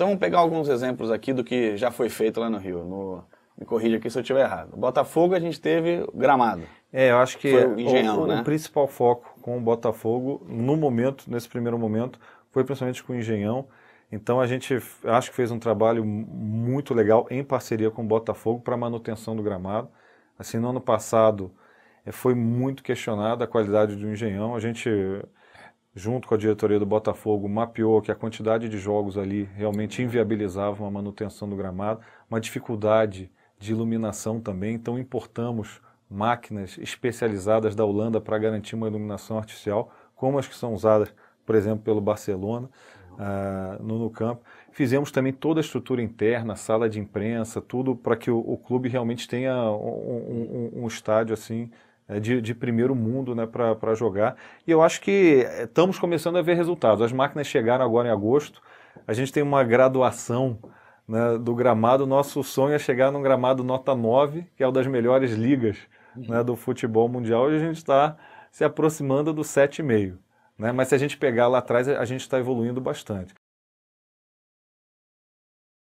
Então vamos pegar alguns exemplos aqui do que já foi feito lá no Rio. No, me corrija aqui se eu estiver errado. Botafogo a gente teve gramado. É, eu acho que Foi o Engenhão, o, né? o principal foco com o Botafogo, no momento, nesse primeiro momento, foi principalmente com o Engenhão. Então a gente acho que fez um trabalho mu- muito legal em parceria com o Botafogo para manutenção do gramado. Assim, no ano passado eh, foi muito questionada a qualidade do Engenhão. A gente, junto com a diretoria do Botafogo, mapeou que a quantidade de jogos ali realmente inviabilizava uma manutenção do gramado, uma dificuldade de iluminação também. Então importamos máquinas especializadas da Holanda para garantir uma iluminação artificial, como as que são usadas, por exemplo, pelo Barcelona ah, no, no campo. Fizemos também toda a estrutura interna, sala de imprensa, tudo para que o, o clube realmente tenha um, um- um estádio assim de, de primeiro mundo né, para jogar. E eu acho que estamos começando a ver resultados. As máquinas chegaram agora em agosto, a gente tem uma graduação né, do gramado. Nosso sonho é chegar num gramado nota 9, que é o das melhores ligas né, do futebol mundial, e a gente está se aproximando do 7,5. Né? Mas se a gente pegar lá atrás, a gente está evoluindo bastante.